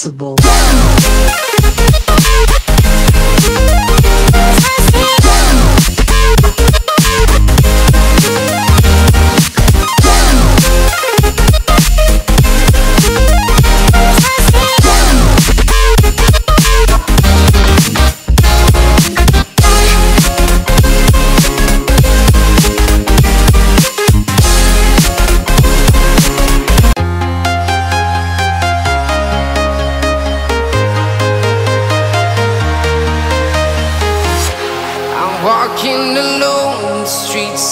Possible.